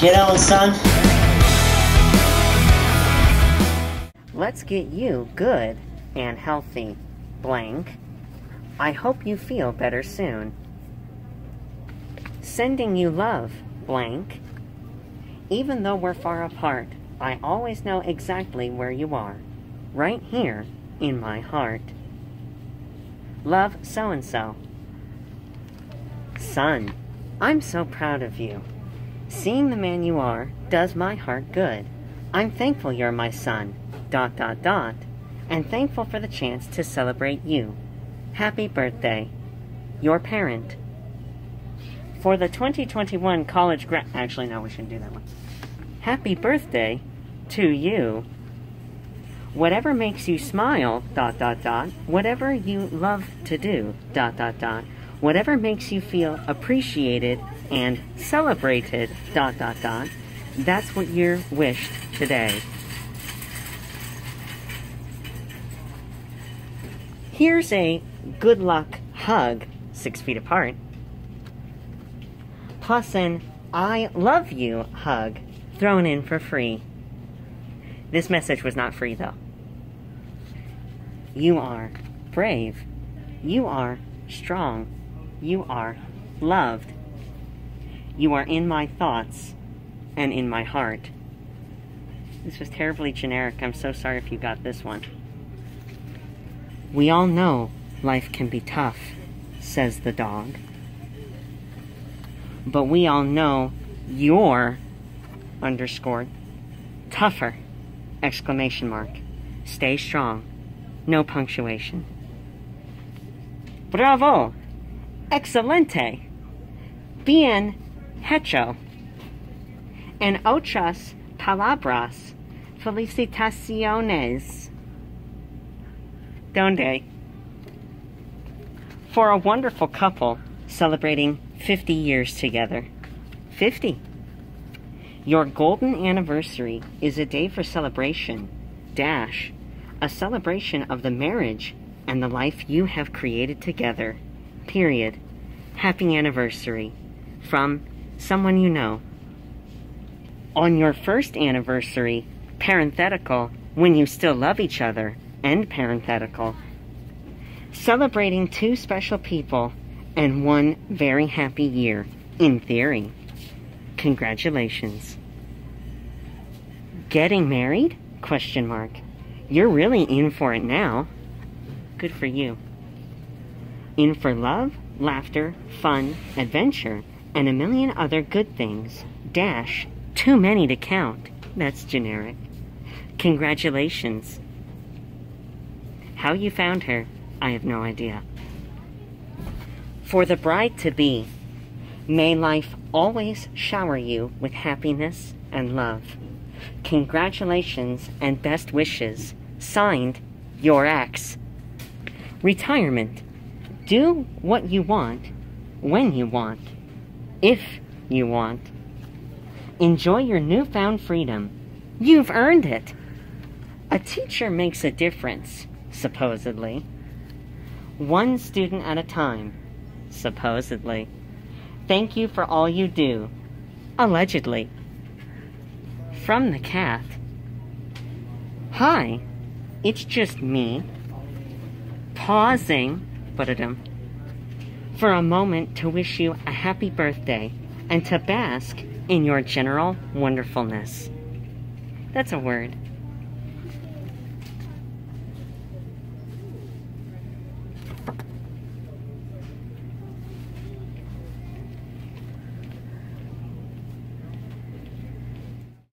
Get on, son. Let's get you good and healthy, blank. I hope you feel better soon. Sending you love, blank. Even though we're far apart, I always know exactly where you are. Right here in my heart. Love so and so. Son, I'm so proud of you. Seeing the man you are does my heart good. I'm thankful you're my son, dot dot dot, and thankful for the chance to celebrate you. Happy birthday. Your parent. For the 2021 college grad. Actually, no, we shouldn't do that one. Happy birthday to you. Whatever makes you smile, dot dot dot, whatever you love to do, dot dot dot, whatever makes you feel appreciated and celebrated, dot dot dot, that's what you're wished today. Here's a good luck hug, six feet apart, plus an I love you hug thrown in for free. This message was not free, though. You are brave. You are strong. You are loved. You are in my thoughts and in my heart. This was terribly generic. I'm so sorry if you got this one. We all know life can be tough, says the dog. But we all know you're underscored tougher exclamation mark. Stay strong. No punctuation. Bravo! Excelente! Bien hecho. And otras palabras, felicitaciones. Donde? For a wonderful couple celebrating 50 years together. 50. Your golden anniversary is a day for celebration, dash, a celebration of the marriage and the life you have created together, period. Happy anniversary. From someone you know. On your first anniversary, parenthetical, when you still love each other, end parenthetical. Celebrating two special people and one very happy year, in theory. Congratulations. Getting married? Question mark. You're really in for it now. Good for you. In for love, laughter, fun, adventure, and a million other good things. Dash. Too many to count. That's generic. Congratulations. How you found her, I have no idea. For the bride to be, may life always shower you with happiness and love. Congratulations and best wishes. Signed, your ex. Retirement. Do what you want, when you want, if you want. Enjoy your newfound freedom. You've earned it. A teacher makes a difference, supposedly. One student at a time, supposedly. Thank you for all you do. Allegedly. From the cat. Hi, it's just me. Pausing, for a moment to wish you a happy birthday and to bask in your general wonderfulness. That's a word.